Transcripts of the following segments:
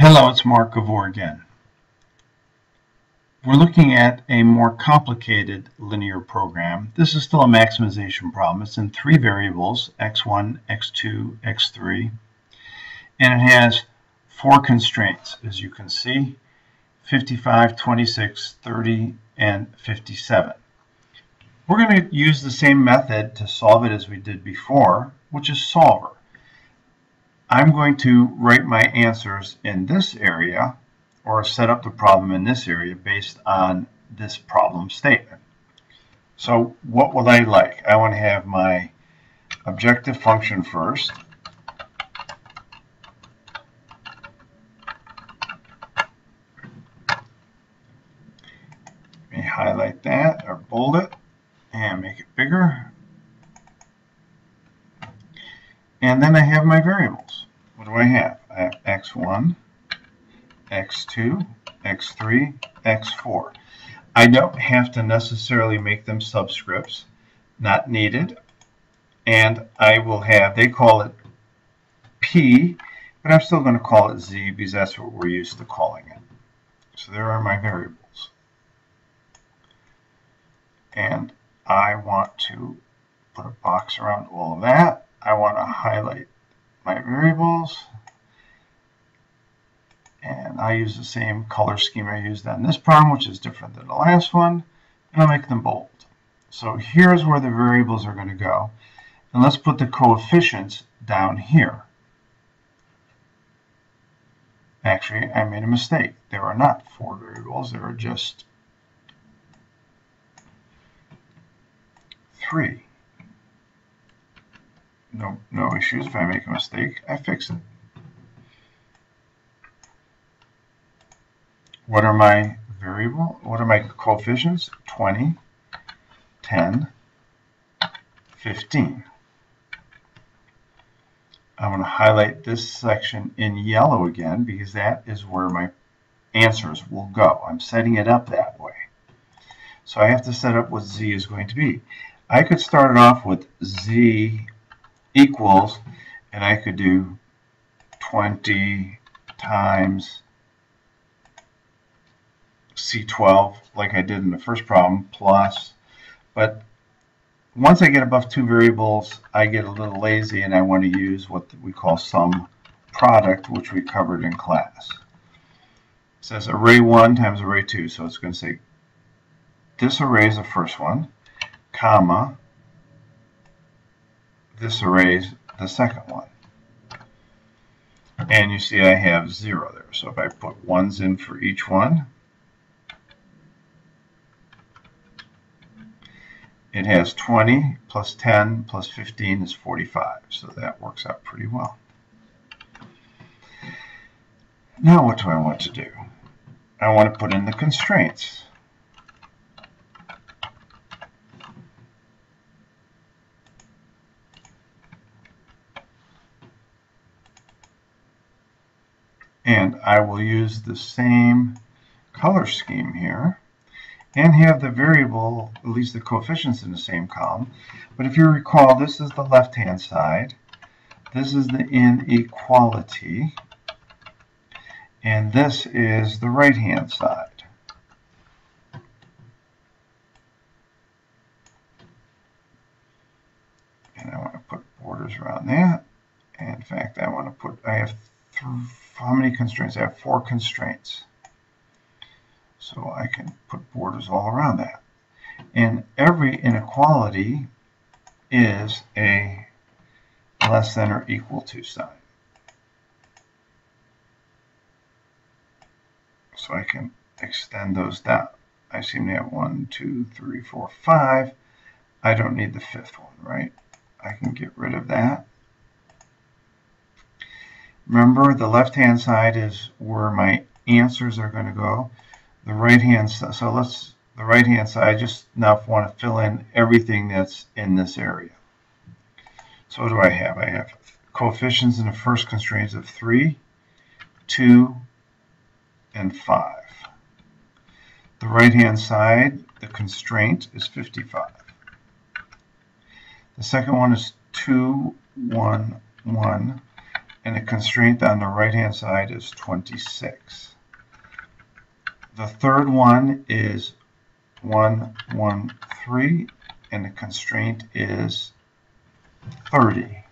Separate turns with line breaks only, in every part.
Hello, it's Mark Gavoor again. We're looking at a more complicated linear program. This is still a maximization problem. It's in three variables, x1, x2, x3, and it has four constraints, as you can see, 55, 26, 30, and 57. We're going to use the same method to solve it as we did before, which is solver. I'm going to write my answers in this area or set up the problem in this area based on this problem statement. So what would I like? I want to have my objective function first. Let me highlight that or bold it and make it bigger. And then I have my variables. What do I have? I have x1, x2, x3, x4. I don't have to necessarily make them subscripts, not needed. And I will have, they call it P, but I'm still going to call it Z because that's what we're used to calling it. So there are my variables. And I want to put a box around all of that. I want to highlight my variables. And I use the same color scheme I used on this problem, which is different than the last one. And I'll make them bold. So here's where the variables are going to go. And let's put the coefficients down here. Actually, I made a mistake. There are not four variables. There are just three no, no issues. If I make a mistake, I fix it. What are my variable? What are my coefficients? 20, 10, 15. I'm going to highlight this section in yellow again because that is where my answers will go. I'm setting it up that way. So I have to set up what z is going to be. I could start it off with z equals, and I could do 20 times C12 like I did in the first problem plus, but once I get above two variables, I get a little lazy and I want to use what we call sum product, which we covered in class. It says array 1 times array 2, so it's going to say this array is the first one, comma, this array the second one. And you see I have 0 there. So if I put 1s in for each one, it has 20 plus 10 plus 15 is 45. So that works out pretty well. Now what do I want to do? I want to put in the constraints. And I will use the same color scheme here and have the variable, at least the coefficients in the same column. But if you recall, this is the left-hand side. This is the inequality. And this is the right-hand side. And I want to put borders around that. And in fact, I want to put, I have how many constraints? I have four constraints. So I can put borders all around that. And every inequality is a less than or equal to sign. So I can extend those down. I seem to have one, two, three, four, five. I don't need the fifth one, right? I can get rid of that. Remember, the left-hand side is where my answers are going to go. The right-hand side, so let's, the right-hand side, I just now want to fill in everything that's in this area. So what do I have? I have coefficients in the first constraints of 3, 2, and 5. The right-hand side, the constraint is 55. The second one is 2, 1, 1 and the constraint on the right hand side is 26. The third one is 113 and the constraint is 30.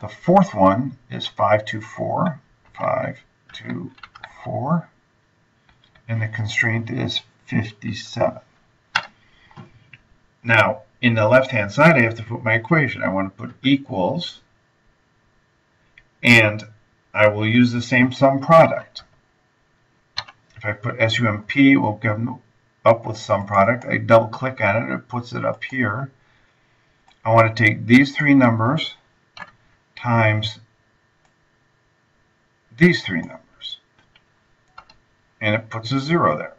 The fourth one is 524, 524, and the constraint is 57. Now, in the left-hand side, I have to put my equation. I want to put equals, and I will use the same sum product. If I put SUMP, it will come up with sum product. I double click on it, it puts it up here. I want to take these three numbers times these three numbers. And it puts a zero there.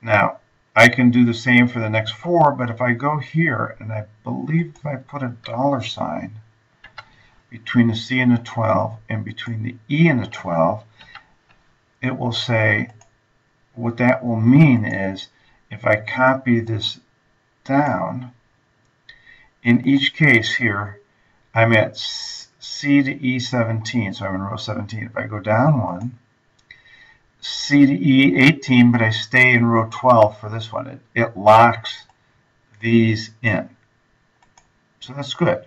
Now, I can do the same for the next four, but if I go here, and I believe if I put a dollar sign between the C and the 12 and between the E and the 12, it will say, what that will mean is, if I copy this down, in each case here, I'm at C to E17, so I'm in row 17. If I go down one, C to E18, but I stay in row 12 for this one. It, it locks these in. So that's good.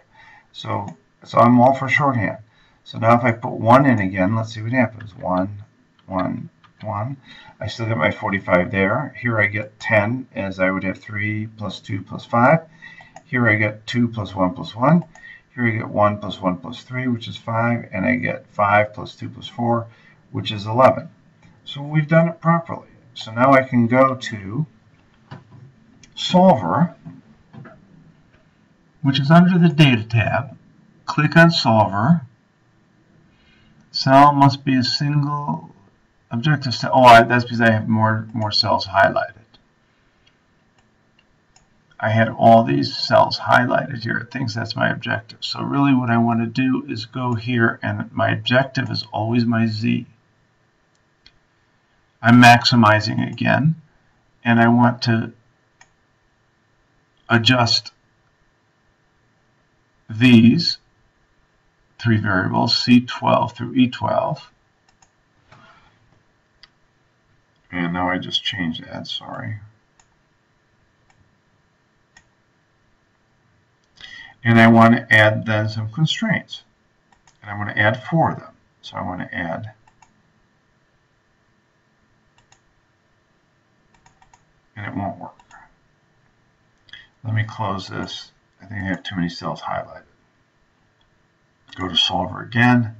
So, so I'm all for shorthand. So now if I put 1 in again, let's see what happens. 1, 1, 1. I still get my 45 there. Here I get 10, as I would have 3 plus 2 plus 5. Here I get 2 plus 1 plus 1. Here I get 1 plus 1 plus 3, which is 5, and I get 5 plus 2 plus 4, which is 11. So we've done it properly. So now I can go to Solver, which is under the Data tab. Click on Solver. Cell must be a single objective cell. Oh, that's because I have more, more cells highlighted. I had all these cells highlighted here. It thinks that's my objective. So really what I want to do is go here and my objective is always my Z. I'm maximizing again and I want to adjust these three variables, C12 through E12. And now I just changed that, sorry. and I want to add then some constraints. And I want to add four of them. So I want to add and it won't work. Let me close this. I think I have too many cells highlighted. Go to solver again.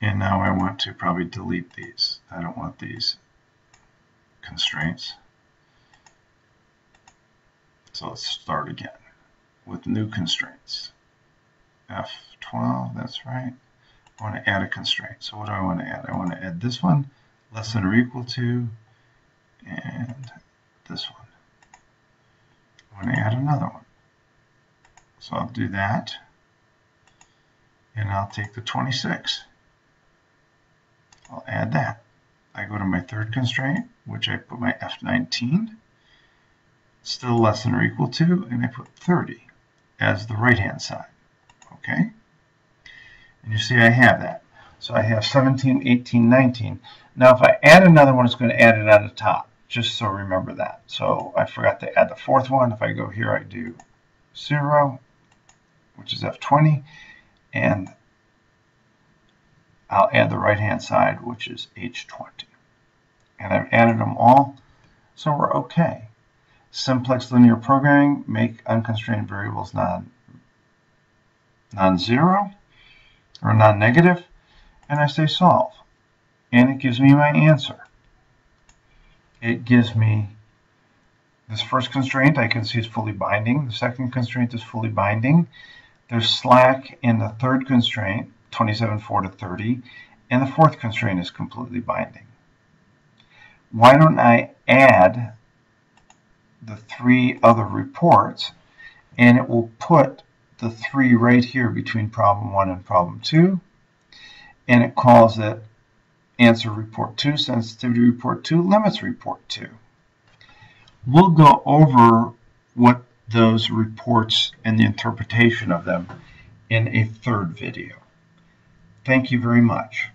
And now I want to probably delete these. I don't want these constraints. So let's start again with new constraints. F12, that's right. I want to add a constraint. So what do I want to add? I want to add this one, less than or equal to, and this one. I want to add another one. So I'll do that, and I'll take the 26. I'll add that. I go to my third constraint, which I put my F19, still less than or equal to, and I put 30 as the right-hand side. Okay? And you see I have that. So I have 17, 18, 19. Now if I add another one, it's going to add it on the top, just so remember that. So I forgot to add the fourth one. If I go here, I do 0, which is F20, and I'll add the right-hand side, which is H20. And I've added them all, so we're okay. Simplex linear programming, make unconstrained variables non, non-zero or non-negative, and I say solve. And it gives me my answer. It gives me this first constraint I can see is fully binding. The second constraint is fully binding. There's slack in the third constraint, 27.4 to 30, and the fourth constraint is completely binding. Why don't I add the three other reports and it will put the three right here between problem one and problem two and it calls it answer report 2, sensitivity report 2, limits report 2. We'll go over what those reports and the interpretation of them in a third video. Thank you very much.